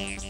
Yeah.